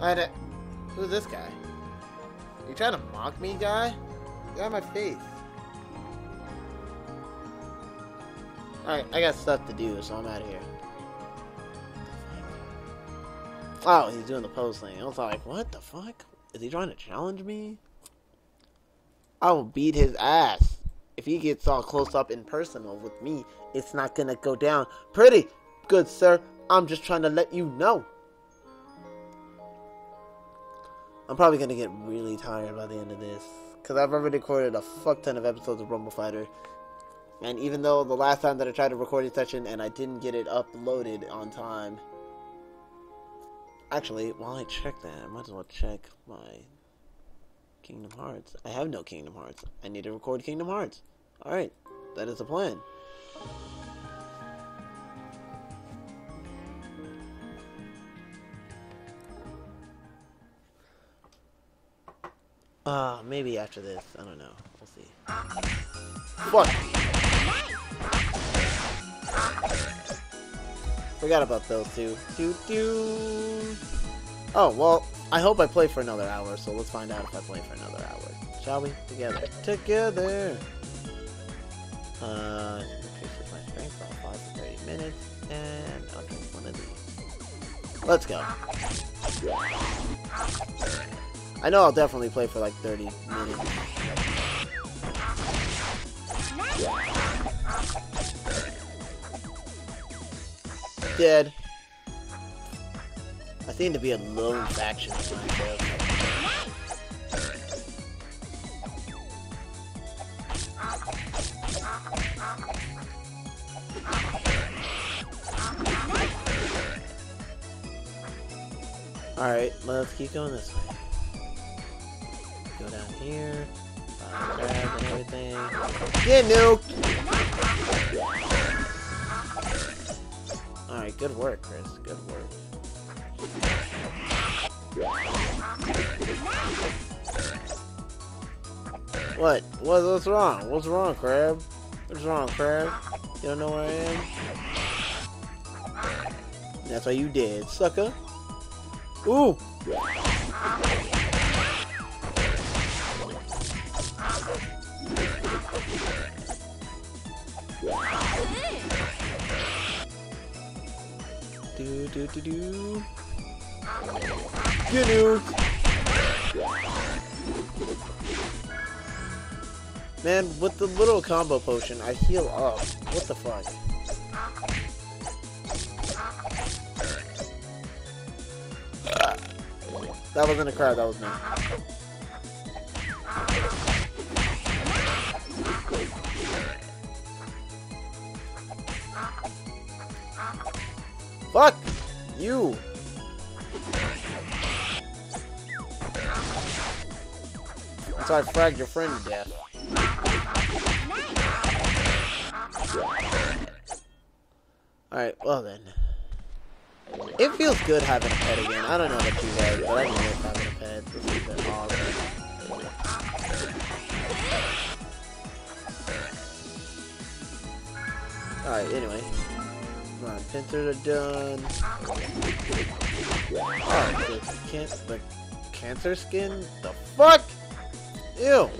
I d- Who's this guy? You trying to mock me, guy? Get out my face. Alright, I got stuff to do, so I'm out of here. Oh, he's doing the pose thing. I was like, what the fuck? Is he trying to challenge me? I will beat his ass. If he gets all close up and personal with me, it's not gonna go down pretty good, sir. I'm just trying to let you know. I'm probably gonna get really tired by the end of this. Because I've already recorded a fuck ton of episodes of Rumble Fighter. And even though the last time that I tried to record a session and I didn't get it uploaded on time. Actually, while I check that, I might as well check my Kingdom Hearts. I have no Kingdom Hearts. I need to record Kingdom Hearts. Alright, that is the plan. Uh, maybe after this. I don't know. We'll see. Fuck! Forgot about those two. Doo doo. Oh, well, I hope I play for another hour, so let's find out if I play for another hour. Shall we? Together. Together! Uh, increases my strength by 5 to 30 minutes, and I'll drink one of these. Let's go. I know I'll definitely play for like 30 minutes. Dead. I seem to be a lone faction. Alright, let's keep going this way. Go down here. Crab and everything. Get nuked! Alright, good work, Chris. Good work. What? what? What's wrong? What's wrong, Crab? What's wrong, Crab? You don't know where I am? That's why you dead, sucker. Ooh! Do do do do. Get. Man, with the little combo potion, I heal up. What the fuck? That wasn't a crowd, that was me. Fuck! You! That's why I fragged your friend to death. Alright, well then. It feels good having a pet again. I don't know about you guys, but I miss having a pet. This has been awesome. Alright, anyway. My pincers are done. Oh, the, can the cancer skin? The fuck? Ew.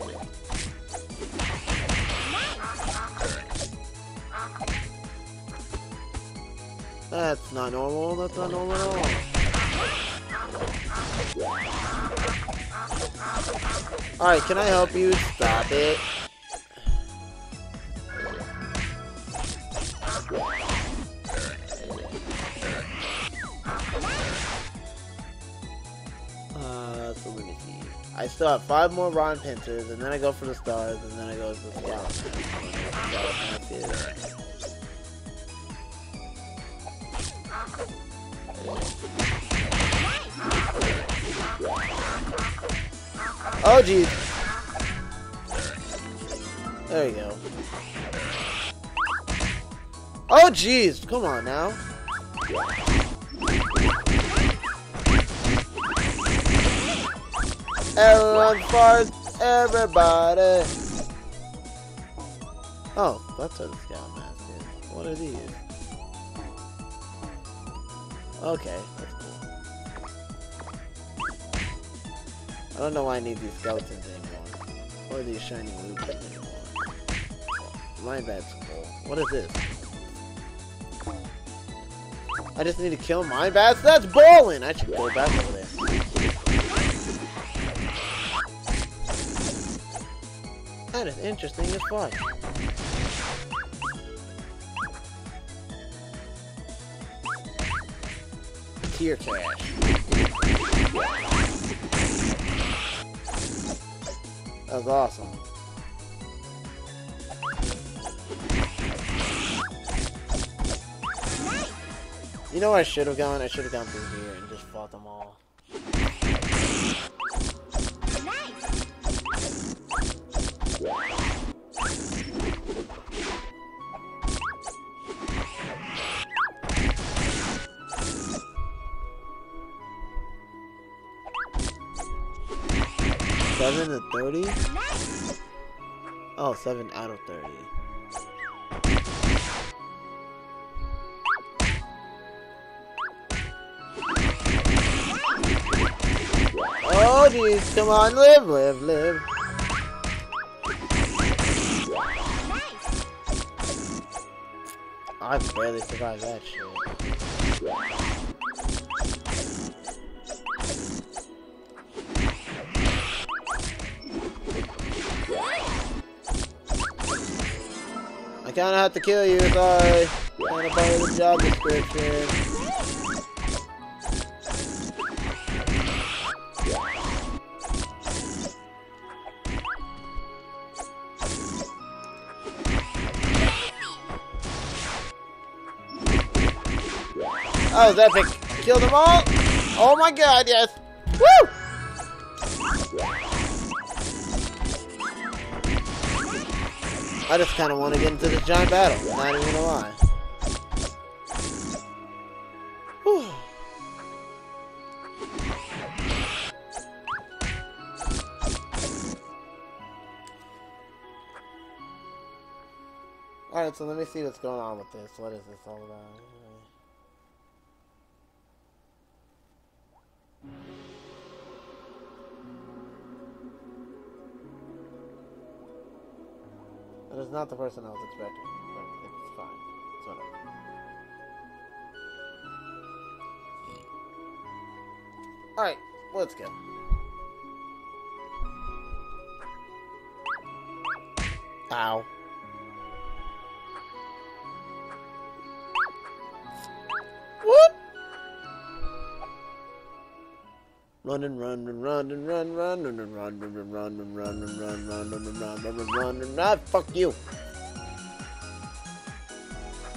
That's not normal. That's not normal at all. Alright, can I help you? Stop it. Still have five more Ron Pincers, and then I go for the stars, and then I go for the is- Oh, jeez. There you go. Oh, jeez. Come on now. Everyone farts, everybody. Oh, that's what the scout mask is. What are these? Okay, that's cool. I don't know why I need these skeletons anymore. Or these shiny loops anymore. My bad's full. What is this? I just need to kill my bats? That's bowling! I should go back That is interesting as fuck. Tear cash. That's awesome. You know I should have gone? I should have gone through here and just fought them all. Seven to thirty? Oh, seven out of thirty. Oh jeez, come on, live, live, live. I barely survived that shit. Kinda have to kill you, sorry. Kinda part of the job description. That was epic. Kill them all. Oh my god, yes. Woo! I just kind of want to get into this giant battle. Not even gonna lie. Alright, so let me see what's going on with this. What is this all about? That is not the person I was expecting, but it's fine. It's whatever. Alright, let's go. Ow. Run and run and run and run run and run and run and run and run and run run and run and run and run fuck you.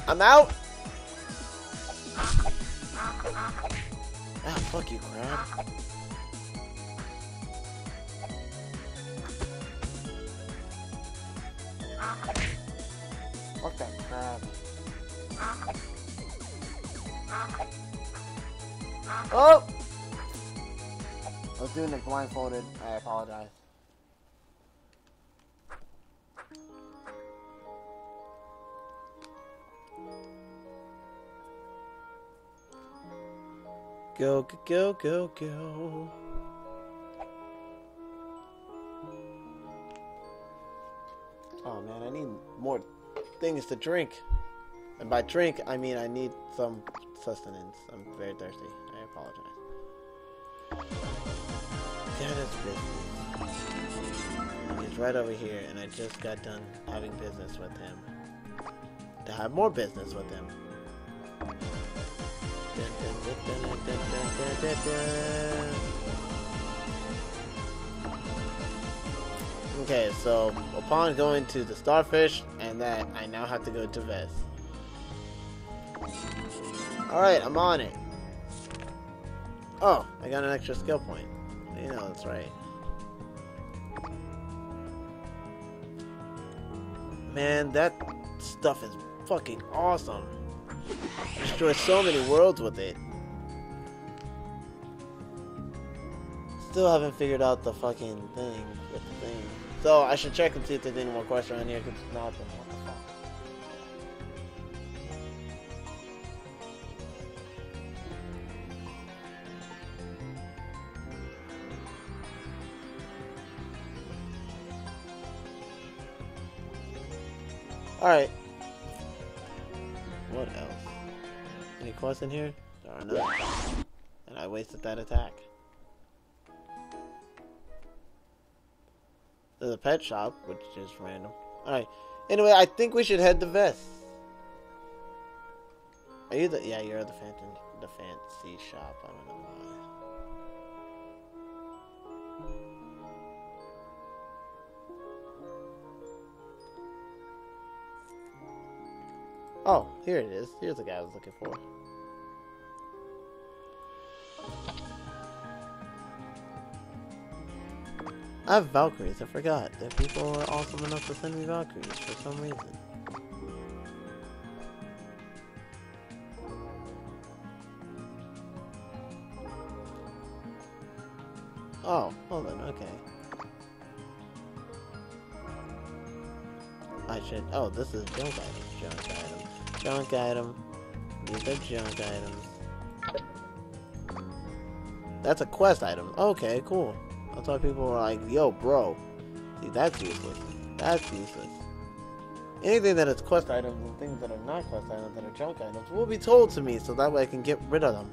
I'm out. Ah, fuck you, crab. Fuck that crab. Oh! I was doing it blindfolded. I apologize. Go, go, go, go, go. Oh man, I need more things to drink. And by drink, I mean I need some sustenance. I'm very thirsty. I apologize. That is business. He's right over here, and I just got done having business with him. To have more business with him. Okay, so upon going to the starfish, and that I now have to go to Vest. Alright, I'm on it. Oh, I got an extra skill point. You know that's right. Man, that stuff is fucking awesome. Destroy so many worlds with it. Still haven't figured out the fucking thing with the thing. So I should check and see if there's any more quests around here, because what Alright. What else? Any quests in here? There are none. And I wasted that attack. There's a pet shop, which is random. Alright. Anyway, I think we should head to Vest. Are you the yeah, you're the Phantom the fancy shop, I don't know why. Oh, here it is. Here's the guy I was looking for. I have Valkyries. I forgot that people are awesome enough to send me Valkyries for some reason. Oh, hold on, okay. I should, oh, this is junk items, junk item. Junk item. These are junk items. That's a quest item. Okay, cool. I thought people were like, yo, bro. See, that's useless. That's useless. Anything that is quest items and things that are not quest items that are junk items will be told to me so that way I can get rid of them.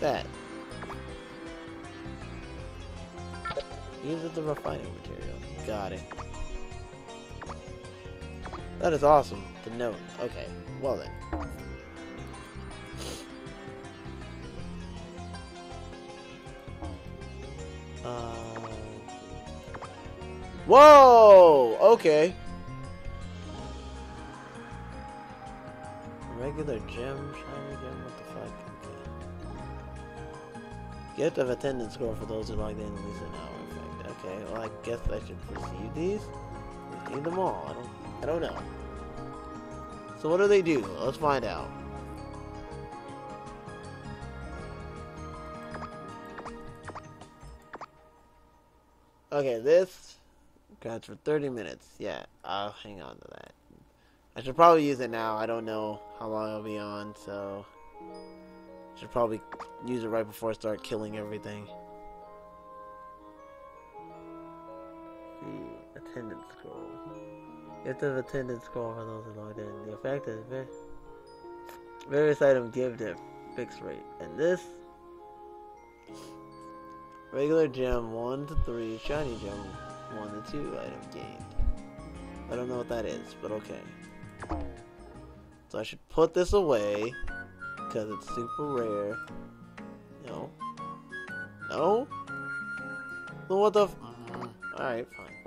That. Use it the refining material. Got it. That is awesome to note. Okay, well then. Uh, whoa! Okay. Regular gem, shiny gem, what the fuck? Okay. Gift of attendance score for those who logged in at least an hour. Okay, well I guess I should receive these. Receive them all. I don't. I don't know. So what do they do? Let's find out. Okay, this grants for 30 minutes. Yeah, I'll hang on to that. I should probably use it now. I don't know how long I'll be on, so... Should probably use it right before I start killing everything. Attendance scroll. Of attendance scroll for those logged in. The effect is various items give their fixed rate. And this regular gem 1 to 3, shiny gem 1 to 2 item gained. I don't know what that is, but okay. So I should put this away because it's super rare. No. No? Well, what the f- mm-hmm. Alright, fine.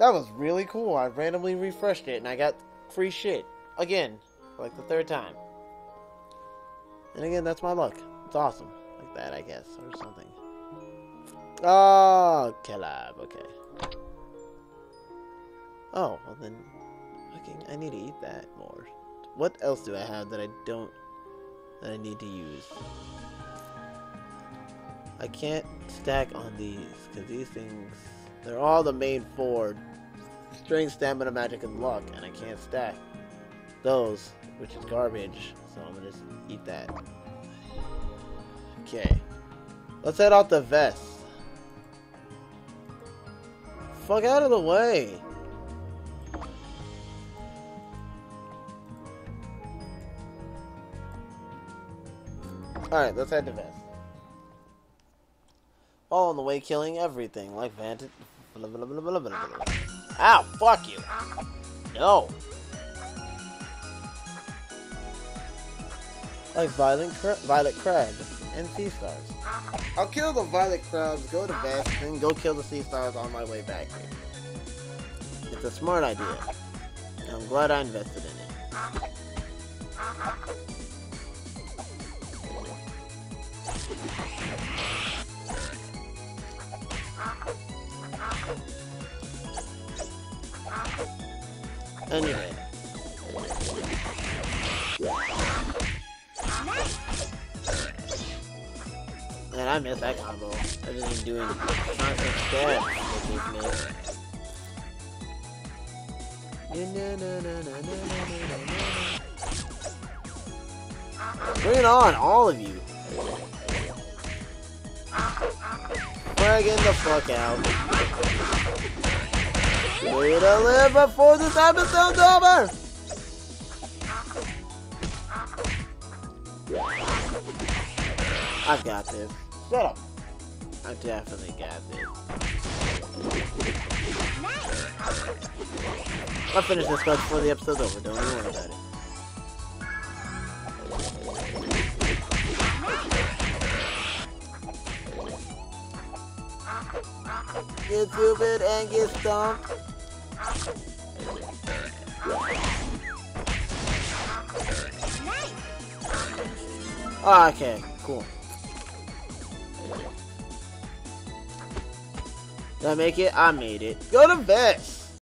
That was really cool. I randomly refreshed it and I got free shit. Again. Like the third time. And again, that's my luck. It's awesome. Like that, I guess. Or something. Oh, Calab. Okay. Oh, well then... Fucking, I need to eat that more. What else do I have that I don't... That I need to use? I can't stack on these, because these things... They're all the main four. Strength, stamina, magic, and luck, and I can't stack those, which is garbage. So I'm gonna just eat that. Okay. Let's head out the vest. Fuck out of the way. Alright, let's head to Vest. All on the way killing everything, like Vantage. Ow, fuck you. No. Like Violet, Cra Violet Crab and Sea Stars. I'll kill the Violet Crabs, go to Vest, then go kill the Sea Stars on my way back here. It's a smart idea. And I'm glad I invested in it. Anyway. Man, I missed that combo. I just been doing constant. Bring it on, all of you. Fragging the fuck out. Way to live before this episode's over! I've got this. Shut up. I definitely got this. I'll finish this fight before the episode's over. Don't worry about it. Get stupid and get stomped. Oh, ah, okay, cool. Did I make it? I made it. Go to vest.